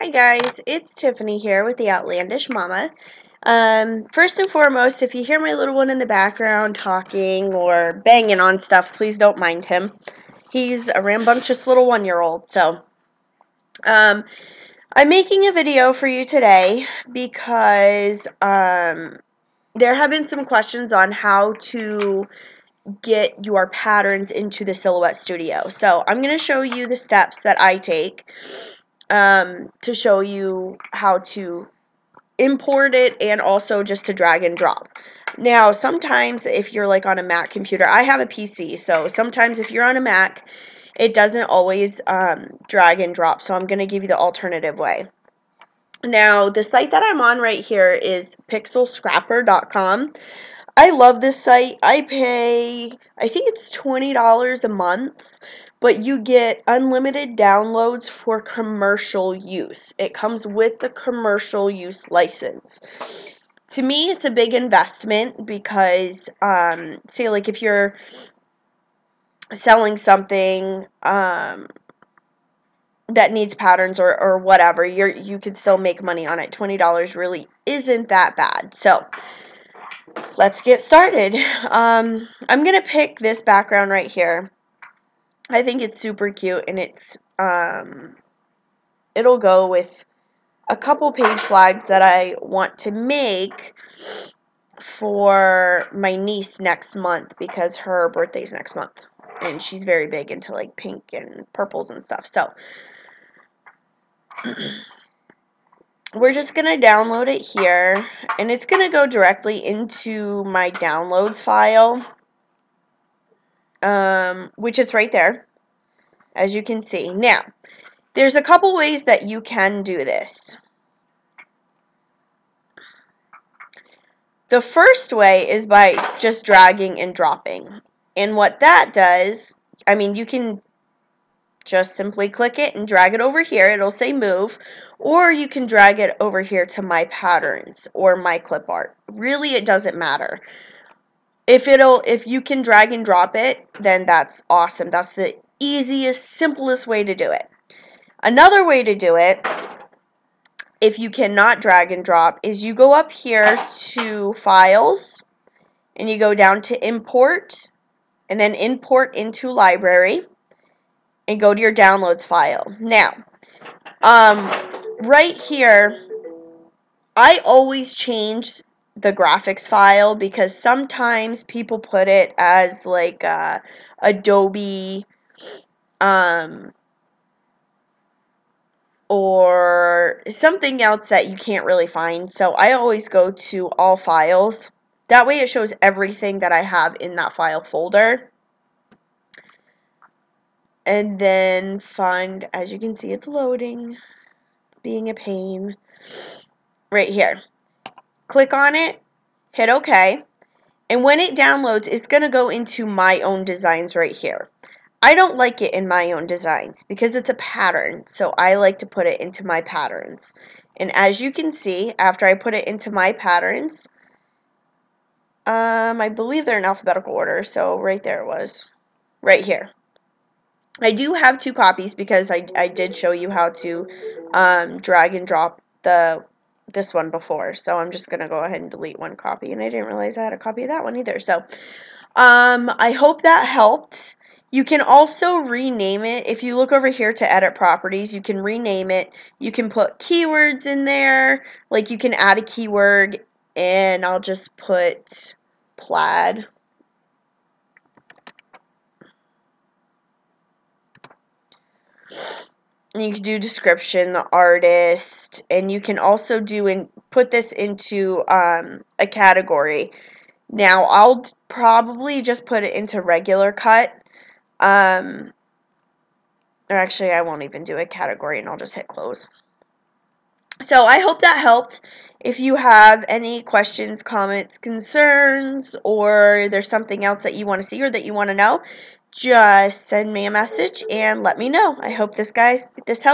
Hi guys, it's Tiffany here with the Outlandish Momma. Um, first and foremost, if you hear my little one in the background talking or banging on stuff, please don't mind him. He's a rambunctious little one-year-old, so. Um, I'm making a video for you today because um, there have been some questions on how to get your patterns into the Silhouette Studio. So I'm going to show you the steps that I take um, to show you how to import it and also just to drag and drop. Now, sometimes if you're like on a Mac computer, I have a PC, so sometimes if you're on a Mac, it doesn't always um, drag and drop, so I'm going to give you the alternative way. Now, the site that I'm on right here is pixelscrapper.com. I love this site. I pay, I think it's $20 a month but you get unlimited downloads for commercial use. It comes with the commercial use license. To me, it's a big investment because, um, say, like if you're selling something um, that needs patterns or, or whatever, you're you could still make money on it. Twenty dollars really isn't that bad. So let's get started. Um, I'm gonna pick this background right here I think it's super cute and it's um it'll go with a couple page flags that I want to make for my niece next month because her birthday's next month and she's very big into like pink and purples and stuff. So we're just going to download it here and it's going to go directly into my downloads file um, which is right there, as you can see. Now, there's a couple ways that you can do this. The first way is by just dragging and dropping. And what that does, I mean, you can just simply click it and drag it over here. It'll say move. Or you can drag it over here to my patterns or my clip art. Really, it doesn't matter if it'll if you can drag and drop it then that's awesome. That's the easiest simplest way to do it. Another way to do it if you cannot drag and drop is you go up here to files and you go down to import and then import into library and go to your downloads file. Now um, right here I always change the graphics file because sometimes people put it as like uh, Adobe um, or something else that you can't really find. So I always go to all files. That way it shows everything that I have in that file folder. And then find, as you can see, it's loading. It's being a pain. Right here click on it, hit OK, and when it downloads, it's going to go into my own designs right here. I don't like it in my own designs because it's a pattern, so I like to put it into my patterns. And as you can see, after I put it into my patterns, um, I believe they're in alphabetical order, so right there it was, right here. I do have two copies because I, I did show you how to um, drag and drop the this one before, so I'm just going to go ahead and delete one copy, and I didn't realize I had a copy of that one either. So um, I hope that helped. You can also rename it. If you look over here to edit properties, you can rename it. You can put keywords in there. Like you can add a keyword, and I'll just put plaid. You can do description, the artist, and you can also do and put this into um, a category. Now, I'll probably just put it into regular cut. Um, or actually, I won't even do a category, and I'll just hit close. So I hope that helped. If you have any questions, comments, concerns, or there's something else that you want to see or that you want to know, just send me a message and let me know. I hope this guys this helps.